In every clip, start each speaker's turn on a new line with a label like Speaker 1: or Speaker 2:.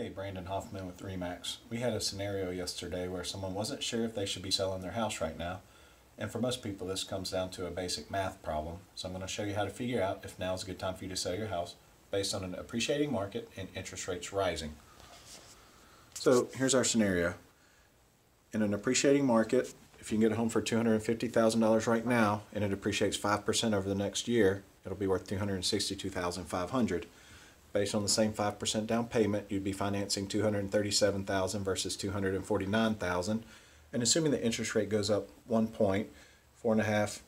Speaker 1: Hey, Brandon Hoffman with RE/MAX. We had a scenario yesterday where someone wasn't sure if they should be selling their house right now. And for most people, this comes down to a basic math problem. So I'm going to show you how to figure out if now is a good time for you to sell your house based on an appreciating market and interest rates rising. So here's our scenario. In an appreciating market, if you can get a home for $250,000 right now and it appreciates 5% over the next year, it'll be worth $262,500 based on the same 5% down payment, you'd be financing 237,000 versus 249,000. And assuming the interest rate goes up one point, four and a half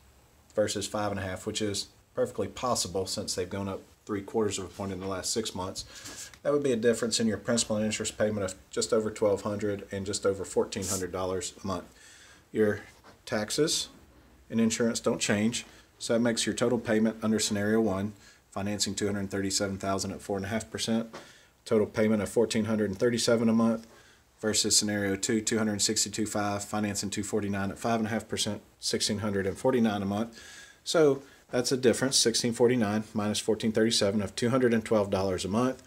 Speaker 1: versus five and a half, which is perfectly possible since they've gone up three quarters of a point in the last six months, that would be a difference in your principal and interest payment of just over 1200 and just over $1,400 a month. Your taxes and insurance don't change, so that makes your total payment under scenario one financing 237,000 at 4.5%, total payment of 1,437 a month versus scenario two, 262.5, financing 249 at 5.5%, 1,649 a month. So that's a difference, 1649 minus 1437 of $212 a month.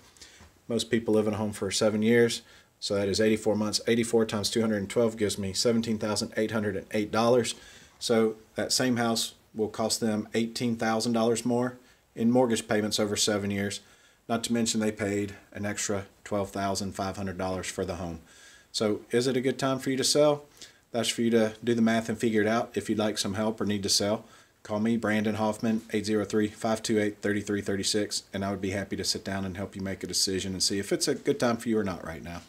Speaker 1: Most people live in a home for seven years, so that is 84 months. 84 times 212 gives me $17,808. So that same house will cost them $18,000 more in mortgage payments over seven years. Not to mention they paid an extra $12,500 for the home. So is it a good time for you to sell? That's for you to do the math and figure it out. If you'd like some help or need to sell, call me, Brandon Hoffman, 803-528-3336, and I would be happy to sit down and help you make a decision and see if it's a good time for you or not right now.